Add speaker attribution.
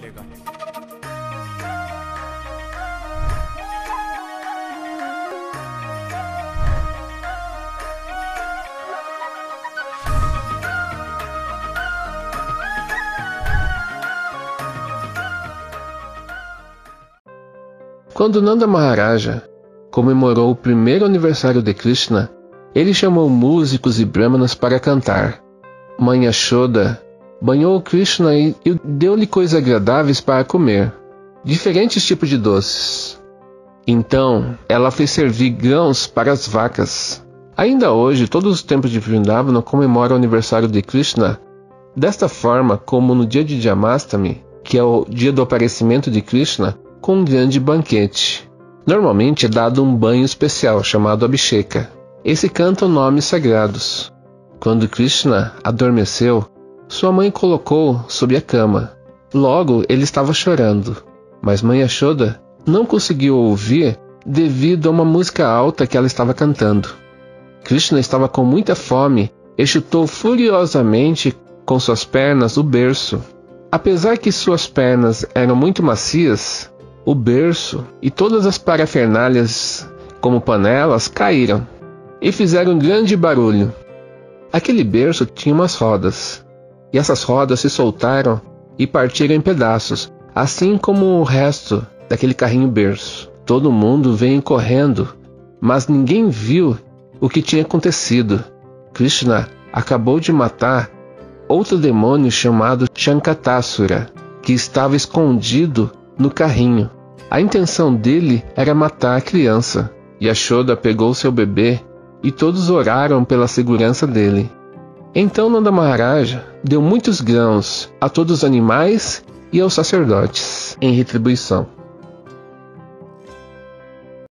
Speaker 1: Legal.
Speaker 2: Quando Nanda Maharaja comemorou o primeiro aniversário de Krishna, ele chamou músicos e brahmanas para cantar. Mãe Yashoda banhou Krishna e deu-lhe coisas agradáveis para comer, diferentes tipos de doces. Então, ela fez servir grãos para as vacas. Ainda hoje, todos os templos de Vrindavan comemoram o aniversário de Krishna desta forma como no dia de Jamastami, que é o dia do aparecimento de Krishna, com um grande banquete. Normalmente é dado um banho especial chamado Abhisheka. Esse canta nomes sagrados. Quando Krishna adormeceu, sua mãe colocou sob a cama. Logo ele estava chorando, mas mãe Yashoda não conseguiu ouvir devido a uma música alta que ela estava cantando. Krishna estava com muita fome e chutou furiosamente com suas pernas o berço. Apesar que suas pernas eram muito macias, o berço e todas as parafernálias, como panelas, caíram e fizeram um grande barulho. Aquele berço tinha umas rodas, e essas rodas se soltaram e partiram em pedaços, assim como o resto daquele carrinho berço. Todo mundo veio correndo, mas ninguém viu o que tinha acontecido. Krishna acabou de matar outro demônio chamado Shankatasura, que estava escondido no carrinho. A intenção dele era matar a criança. Yashoda pegou seu bebê e todos oraram pela segurança dele. Então Nanda Maharaja deu muitos grãos a todos os animais e aos sacerdotes em retribuição.